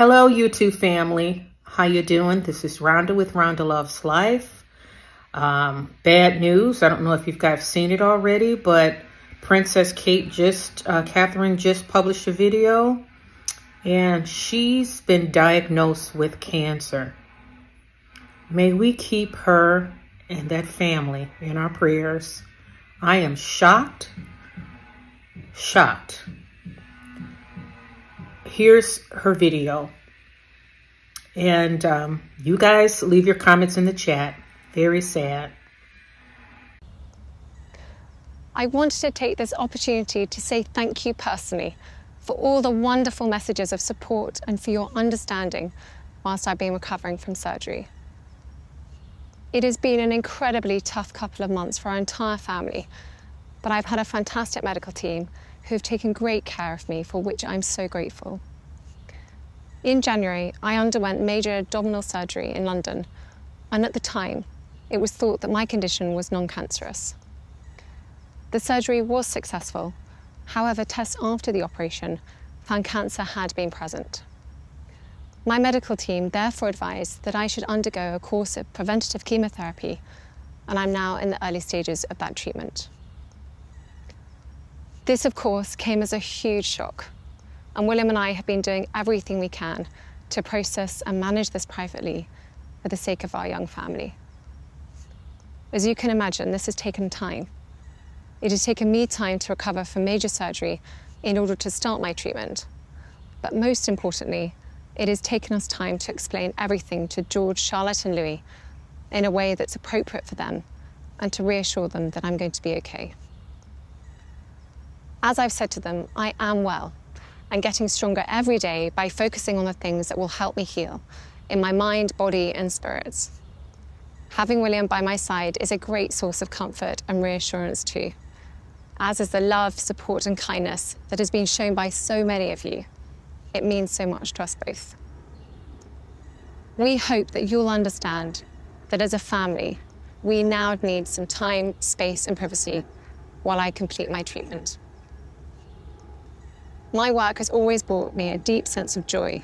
Hello, YouTube family. How you doing? This is Rhonda with Rhonda Loves Life. Um, bad news. I don't know if you guys seen it already, but Princess Kate just, uh, Catherine just published a video and she's been diagnosed with cancer. May we keep her and that family in our prayers. I am shocked, shocked here's her video. And um, you guys leave your comments in the chat. Very sad. I wanted to take this opportunity to say thank you personally for all the wonderful messages of support and for your understanding whilst I've been recovering from surgery. It has been an incredibly tough couple of months for our entire family, but I've had a fantastic medical team who have taken great care of me, for which I'm so grateful. In January, I underwent major abdominal surgery in London, and at the time, it was thought that my condition was non-cancerous. The surgery was successful. However, tests after the operation found cancer had been present. My medical team therefore advised that I should undergo a course of preventative chemotherapy, and I'm now in the early stages of that treatment. This, of course, came as a huge shock and William and I have been doing everything we can to process and manage this privately for the sake of our young family. As you can imagine, this has taken time. It has taken me time to recover from major surgery in order to start my treatment. But most importantly, it has taken us time to explain everything to George, Charlotte and Louis in a way that's appropriate for them and to reassure them that I'm going to be okay. As I've said to them, I am well and getting stronger every day by focusing on the things that will help me heal in my mind, body, and spirit. Having William by my side is a great source of comfort and reassurance too, as is the love, support, and kindness that has been shown by so many of you. It means so much to us both. We hope that you'll understand that as a family, we now need some time, space, and privacy while I complete my treatment. My work has always brought me a deep sense of joy,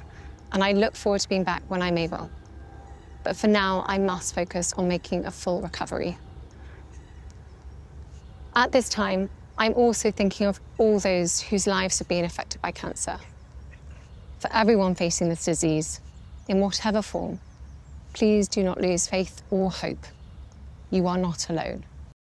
and I look forward to being back when I'm able. But for now, I must focus on making a full recovery. At this time, I'm also thinking of all those whose lives have been affected by cancer. For everyone facing this disease, in whatever form, please do not lose faith or hope. You are not alone.